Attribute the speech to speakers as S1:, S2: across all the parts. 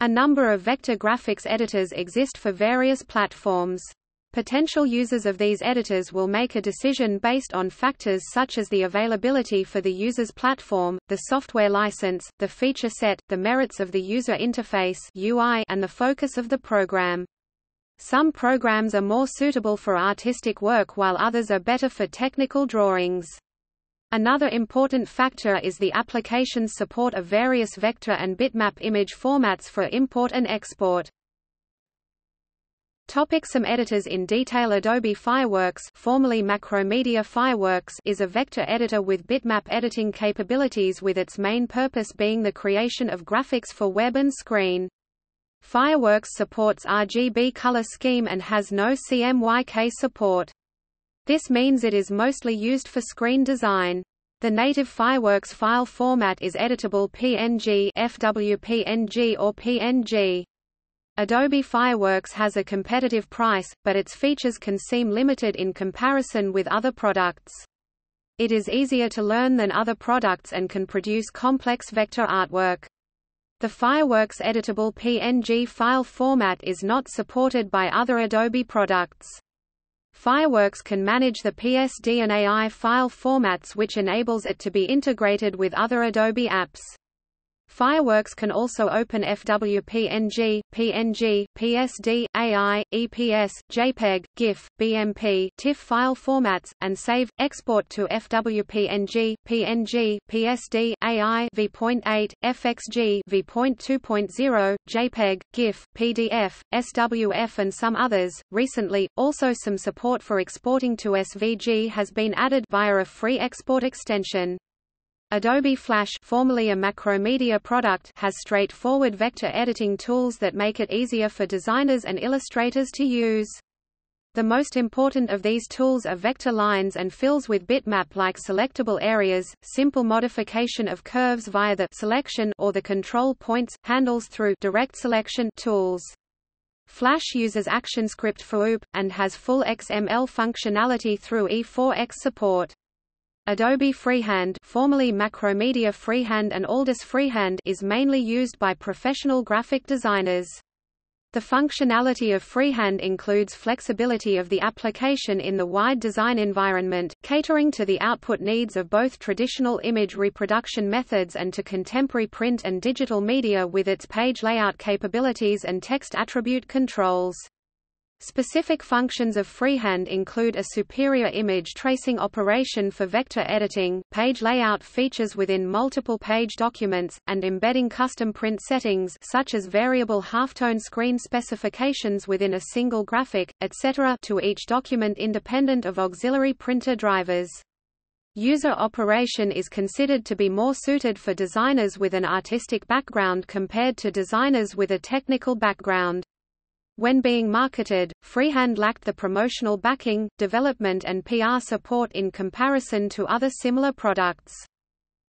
S1: A number of vector graphics editors exist for various platforms. Potential users of these editors will make a decision based on factors such as the availability for the user's platform, the software license, the feature set, the merits of the user interface UI, and the focus of the program. Some programs are more suitable for artistic work while others are better for technical drawings. Another important factor is the application's support of various vector and bitmap image formats for import and export. Topic some editors in detail Adobe Fireworks formerly Macromedia Fireworks is a vector editor with bitmap editing capabilities with its main purpose being the creation of graphics for web and screen. Fireworks supports RGB color scheme and has no CMYK support. This means it is mostly used for screen design. The native Fireworks file format is editable PNG, FWPNG or PNG. Adobe Fireworks has a competitive price, but its features can seem limited in comparison with other products. It is easier to learn than other products and can produce complex vector artwork. The Fireworks editable PNG file format is not supported by other Adobe products. Fireworks can manage the PSD and AI file formats which enables it to be integrated with other Adobe apps. Fireworks can also open FWPNG, PNG, PSD, AI, EPS, JPEG, GIF, BMP, TIFF file formats, and save, export to FWPNG, PNG, PSD, AI v.8, FXG v.2.0, JPEG, GIF, PDF, SWF and some others. Recently, also some support for exporting to SVG has been added via a free export extension. Adobe Flash formerly a Macromedia product has straightforward vector editing tools that make it easier for designers and illustrators to use. The most important of these tools are vector lines and fills with bitmap-like selectable areas, simple modification of curves via the selection or the control points, handles through direct selection tools. Flash uses ActionScript for OOP, and has full XML functionality through E4X support. Adobe Freehand formerly Macromedia Freehand and Aldus Freehand is mainly used by professional graphic designers. The functionality of Freehand includes flexibility of the application in the wide design environment, catering to the output needs of both traditional image reproduction methods and to contemporary print and digital media with its page layout capabilities and text attribute controls. Specific functions of freehand include a superior image tracing operation for vector editing, page layout features within multiple page documents, and embedding custom print settings such as variable halftone screen specifications within a single graphic, etc. to each document independent of auxiliary printer drivers. User operation is considered to be more suited for designers with an artistic background compared to designers with a technical background. When being marketed, Freehand lacked the promotional backing, development and PR support in comparison to other similar products.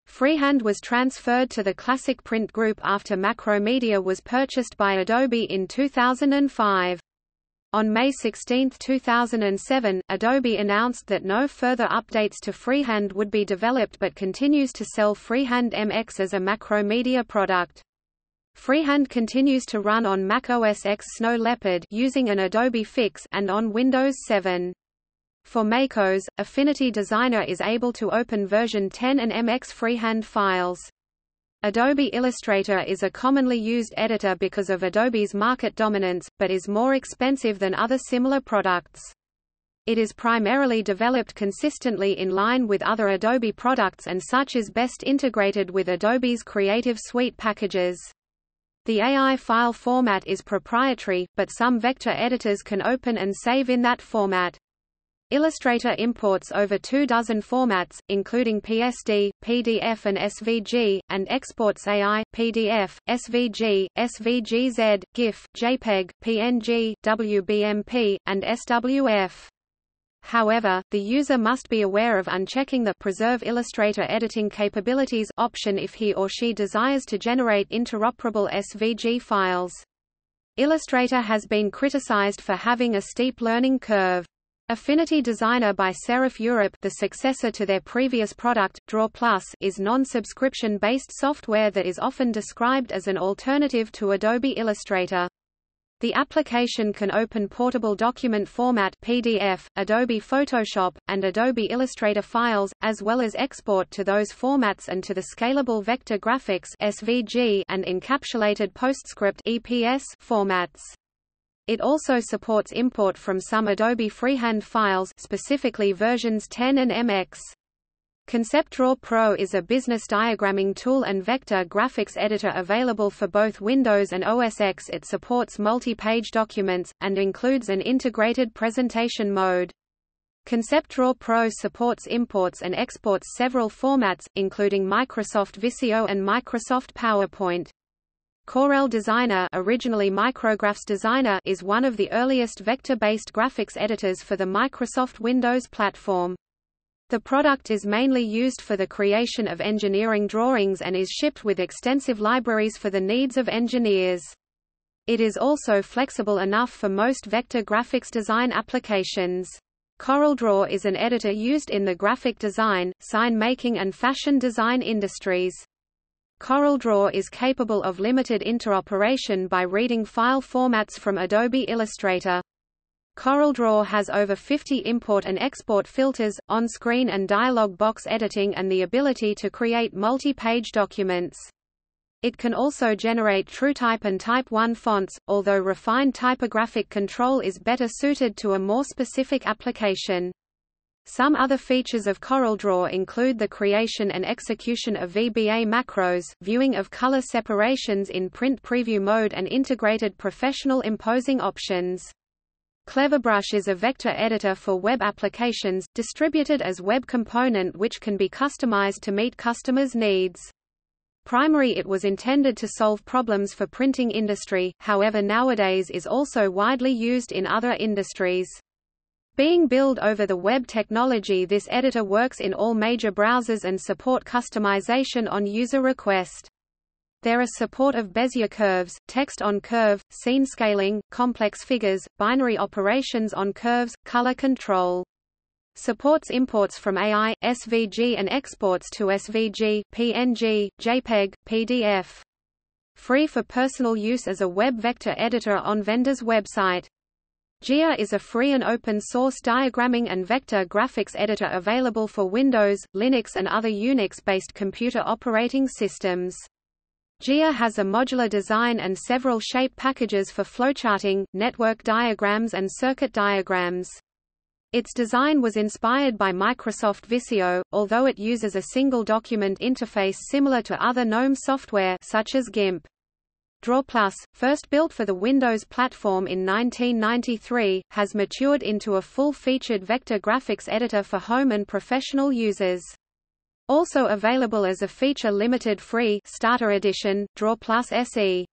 S1: Freehand was transferred to the Classic Print Group after Macromedia was purchased by Adobe in 2005. On May 16, 2007, Adobe announced that no further updates to Freehand would be developed but continues to sell Freehand MX as a Macromedia product. Freehand continues to run on Mac OS X Snow Leopard using an Adobe Fix and on Windows 7. For macOS, Affinity Designer is able to open version 10 and MX freehand files. Adobe Illustrator is a commonly used editor because of Adobe's market dominance, but is more expensive than other similar products. It is primarily developed consistently in line with other Adobe products and such is best integrated with Adobe's Creative Suite packages. The AI file format is proprietary, but some vector editors can open and save in that format. Illustrator imports over two dozen formats, including PSD, PDF and SVG, and exports AI, PDF, SVG, SVGZ, GIF, JPEG, PNG, WBMP, and SWF. However, the user must be aware of unchecking the Preserve Illustrator Editing Capabilities option if he or she desires to generate interoperable SVG files. Illustrator has been criticized for having a steep learning curve. Affinity Designer by Serif Europe the successor to their previous product, Draw Plus is non-subscription based software that is often described as an alternative to Adobe Illustrator. The application can open portable document format PDF, Adobe Photoshop, and Adobe Illustrator files, as well as export to those formats and to the Scalable Vector Graphics SVG and Encapsulated PostScript EPS formats. It also supports import from some Adobe Freehand files specifically versions 10 and MX. ConceptDraw Pro is a business diagramming tool and vector graphics editor available for both Windows and OS X. It supports multi-page documents, and includes an integrated presentation mode. ConceptDraw Pro supports imports and exports several formats, including Microsoft Visio and Microsoft PowerPoint. Corel Designer, originally Micrografx Designer is one of the earliest vector-based graphics editors for the Microsoft Windows platform. The product is mainly used for the creation of engineering drawings and is shipped with extensive libraries for the needs of engineers. It is also flexible enough for most vector graphics design applications. CorelDRAW is an editor used in the graphic design, sign making and fashion design industries. CorelDRAW is capable of limited interoperation by reading file formats from Adobe Illustrator. CorelDRAW has over 50 import and export filters, on-screen and dialog box editing and the ability to create multi-page documents. It can also generate TrueType and Type 1 fonts, although refined typographic control is better suited to a more specific application. Some other features of CorelDRAW include the creation and execution of VBA macros, viewing of color separations in print preview mode and integrated professional imposing options. Cleverbrush is a vector editor for web applications, distributed as web component which can be customized to meet customers' needs. Primary it was intended to solve problems for printing industry, however nowadays is also widely used in other industries. Being built over the web technology this editor works in all major browsers and support customization on user request. There are support of Bezier curves, text on curve, scene scaling, complex figures, binary operations on curves, color control. Supports imports from AI, SVG and exports to SVG, PNG, JPEG, PDF. Free for personal use as a web vector editor on vendor's website. Gear is a free and open-source diagramming and vector graphics editor available for Windows, Linux and other Unix-based computer operating systems. Gear has a modular design and several shape packages for flowcharting, network diagrams and circuit diagrams. Its design was inspired by Microsoft Visio, although it uses a single document interface similar to other GNOME software such as GIMP. DrawPlus, Plus, first built for the Windows platform in 1993, has matured into a full-featured vector graphics editor for home and professional users. Also available as a feature-limited free starter edition, Draw Plus SE.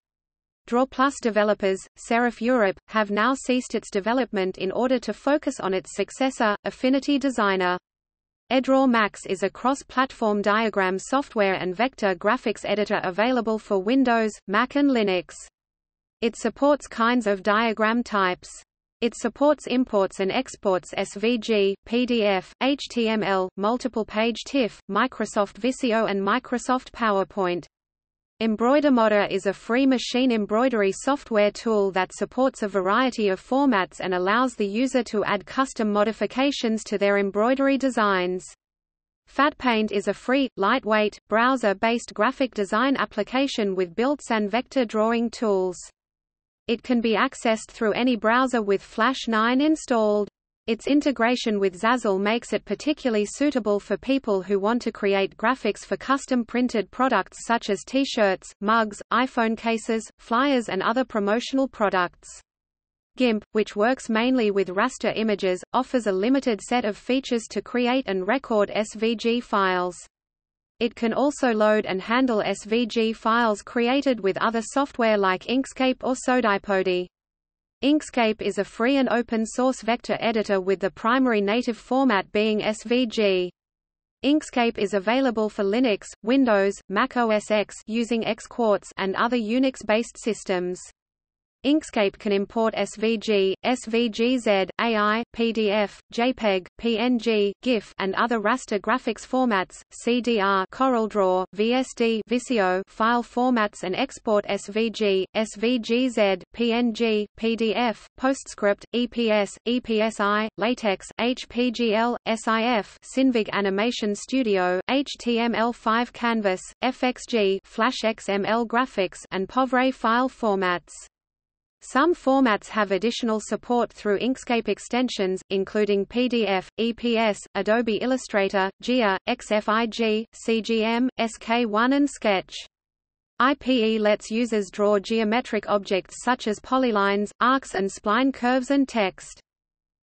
S1: Draw Plus developers, Serif Europe, have now ceased its development in order to focus on its successor, Affinity Designer. EDRAW Max is a cross-platform diagram software and vector graphics editor available for Windows, Mac and Linux. It supports kinds of diagram types. It supports imports and exports SVG, PDF, HTML, multiple-page TIFF, Microsoft Visio and Microsoft PowerPoint. Embroidermodder is a free machine embroidery software tool that supports a variety of formats and allows the user to add custom modifications to their embroidery designs. FatPaint is a free, lightweight, browser-based graphic design application with built-in vector drawing tools. It can be accessed through any browser with Flash 9 installed. Its integration with Zazzle makes it particularly suitable for people who want to create graphics for custom printed products such as t-shirts, mugs, iPhone cases, flyers and other promotional products. GIMP, which works mainly with raster images, offers a limited set of features to create and record SVG files. It can also load and handle SVG files created with other software like Inkscape or Sodipodi. Inkscape is a free and open-source vector editor with the primary native format being SVG. Inkscape is available for Linux, Windows, Mac OS X using Xquartz and other Unix-based systems. Inkscape can import SVG, SVGZ, AI, PDF, JPEG, PNG, GIF, and other raster graphics formats, CDR, CorelDRAW, VSD, Visio file formats and export SVG, SVGZ, PNG, PDF, PostScript, EPS, EPSI, LaTeX, HPGL, SIF, Synfig Animation Studio, HTML5 Canvas, FXG, Flash XML graphics, and POV-Ray file formats. Some formats have additional support through Inkscape extensions, including PDF, EPS, Adobe Illustrator, GIA, XFIG, CGM, SK1 and Sketch. IPE lets users draw geometric objects such as polylines, arcs and spline curves and text.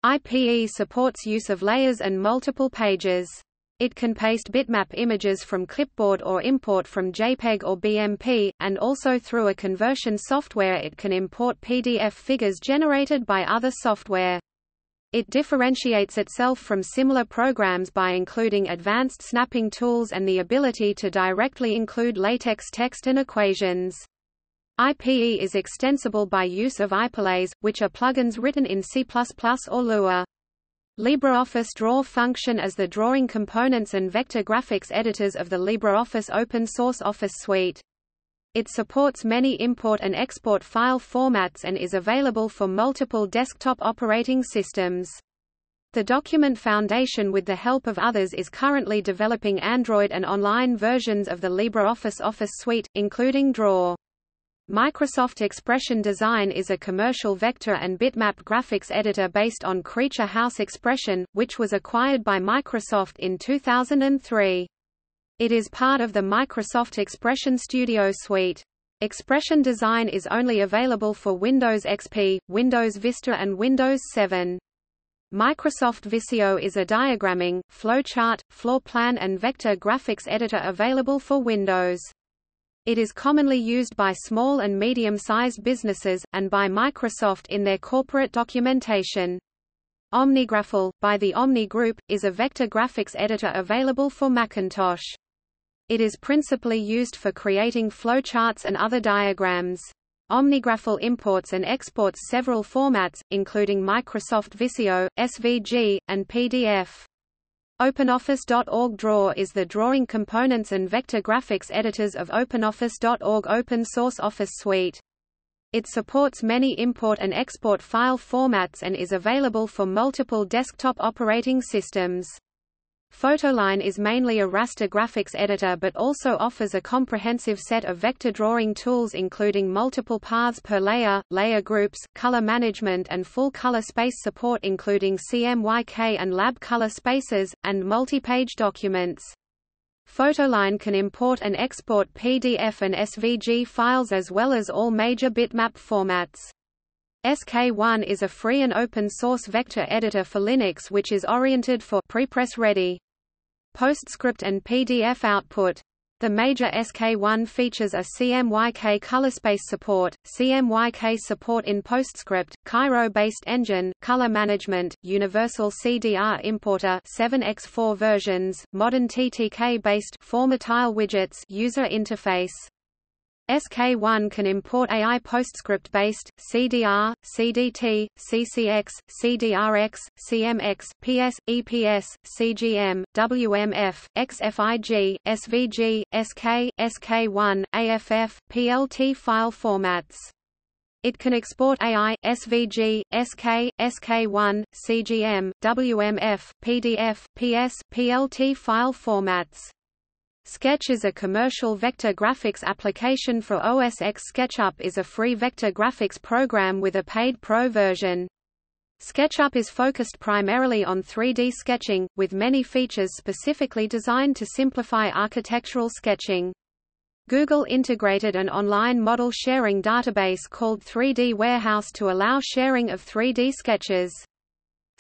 S1: IPE supports use of layers and multiple pages. It can paste bitmap images from clipboard or import from JPEG or BMP, and also through a conversion software it can import PDF figures generated by other software. It differentiates itself from similar programs by including advanced snapping tools and the ability to directly include LaTeX text and equations. IPE is extensible by use of ipelets, which are plugins written in C++ or Lua. LibreOffice Draw function as the drawing components and vector graphics editors of the LibreOffice open-source Office suite. It supports many import and export file formats and is available for multiple desktop operating systems. The Document Foundation with the help of others is currently developing Android and online versions of the LibreOffice Office suite, including Draw. Microsoft Expression Design is a commercial vector and bitmap graphics editor based on Creature House Expression, which was acquired by Microsoft in 2003. It is part of the Microsoft Expression Studio suite. Expression Design is only available for Windows XP, Windows Vista and Windows 7. Microsoft Visio is a diagramming, flowchart, floor plan and vector graphics editor available for Windows. It is commonly used by small and medium-sized businesses, and by Microsoft in their corporate documentation. OmniGraffle, by the Omni Group, is a vector graphics editor available for Macintosh. It is principally used for creating flowcharts and other diagrams. OmniGraffle imports and exports several formats, including Microsoft Visio, SVG, and PDF. OpenOffice.org Draw is the drawing components and vector graphics editors of OpenOffice.org open source Office suite. It supports many import and export file formats and is available for multiple desktop operating systems. Photoline is mainly a raster graphics editor but also offers a comprehensive set of vector drawing tools including multiple paths per layer, layer groups, color management and full color space support including CMYK and lab color spaces, and multi-page documents. Photoline can import and export PDF and SVG files as well as all major bitmap formats. SK1 is a free and open source vector editor for Linux which is oriented for prepress ready. PostScript and PDF output. The major SK1 features a CMYK color-space support, CMYK support in PostScript, Cairo-based engine, color management, universal CDR importer 7x4 versions, modern TTK-based formatile widgets user interface. SK1 can import AI PostScript-based, CDR, CDT, CCX, CDRX, CMX, PS, EPS, CGM, WMF, XFIG, SVG, SK, SK1, AFF, PLT file formats. It can export AI, SVG, SK, SK1, CGM, WMF, PDF, PS, PLT file formats. Sketch is a commercial vector graphics application for OS X. SketchUp is a free vector graphics program with a paid pro version. SketchUp is focused primarily on 3D sketching, with many features specifically designed to simplify architectural sketching. Google integrated an online model sharing database called 3D Warehouse to allow sharing of 3D sketches.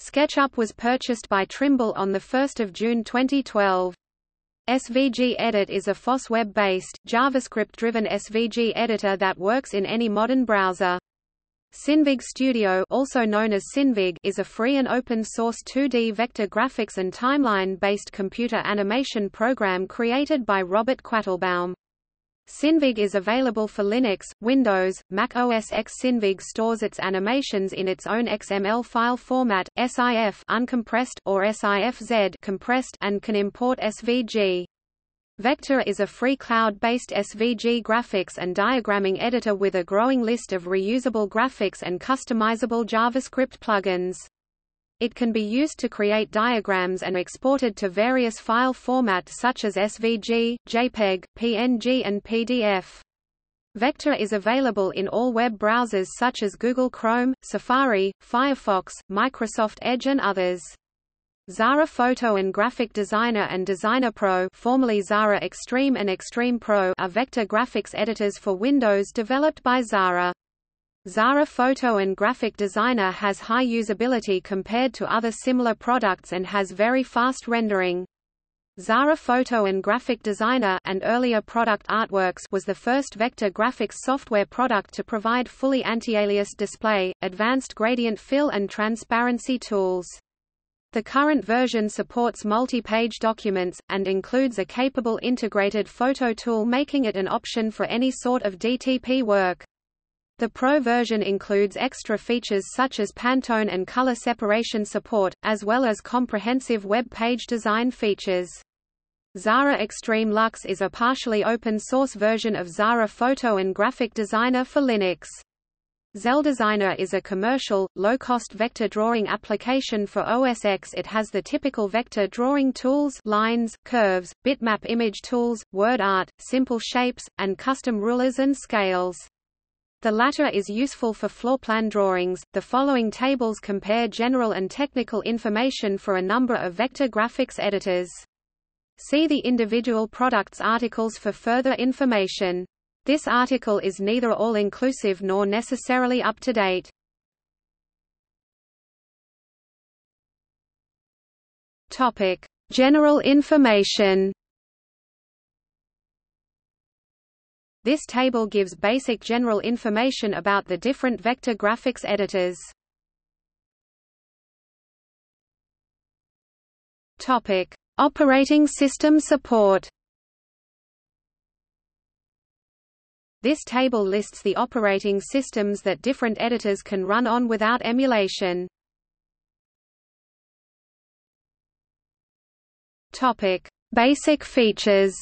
S1: SketchUp was purchased by Trimble on 1 June 2012. SVG Edit is a FOSS web-based, JavaScript-driven SVG editor that works in any modern browser. Synfig Studio also known as Synfig is a free and open-source 2D vector graphics and timeline-based computer animation program created by Robert Quattlebaum. Synfig is available for Linux, Windows, Mac OS X. Synfig stores its animations in its own XML file format, SIF uncompressed or SIFZ compressed and can import SVG. Vectr is a free cloud-based SVG graphics and diagramming editor with a growing list of reusable graphics and customizable JavaScript plugins. It can be used to create diagrams and exported to various file formats such as SVG, JPEG, PNG and PDF. Vectr is available in all web browsers such as Google Chrome, Safari, Firefox, Microsoft Edge and others. Xara Photo and Graphic Designer and Designer Pro formerly Xara Extreme and Extreme Pro are vector graphics editors for Windows developed by Xara. Xara Photo and Graphic Designer has high usability compared to other similar products and has very fast rendering. Xara Photo and Graphic Designer and earlier product Artworks was the first vector graphics software product to provide fully anti-alias display, advanced gradient fill and transparency tools. The current version supports multi-page documents, and includes a capable integrated photo tool making it an option for any sort of DTP work. The Pro version includes extra features such as Pantone and color separation support, as well as comprehensive web page design features. Xara Extreme Lux is a partially open-source version of Xara Photo and Graphic Designer for Linux. XelDesigner is a commercial, low-cost vector drawing application for OS X. It has the typical vector drawing tools lines, curves, bitmap image tools, word art, simple shapes, and custom rulers and scales. The latter is useful for floor plan drawings. The following tables compare general and technical information for a number of vector graphics editors. See the individual products articles for further information. This article is neither all-inclusive nor necessarily up-to-date. General information. This table gives basic general information about the different vector graphics editors. Topic: Operating system support. This table lists the operating systems that different editors can run on without emulation. Topic: Basic features.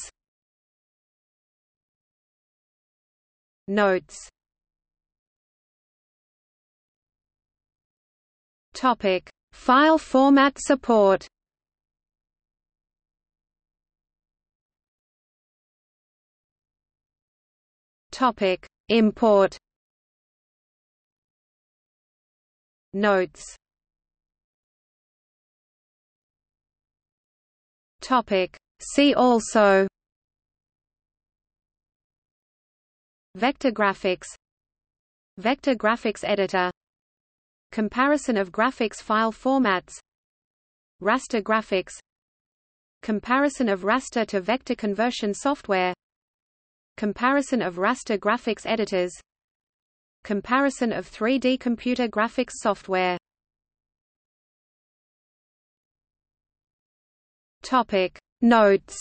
S1: Notes Topic: File format support. Topic: Import. Notes. Topic: See also Vector graphics Vector graphics editor. Comparison of graphics file formats. Raster graphics. Comparison of raster to vector conversion software. Comparison of raster graphics editors. Comparison of 3D computer graphics software. Topic. Notes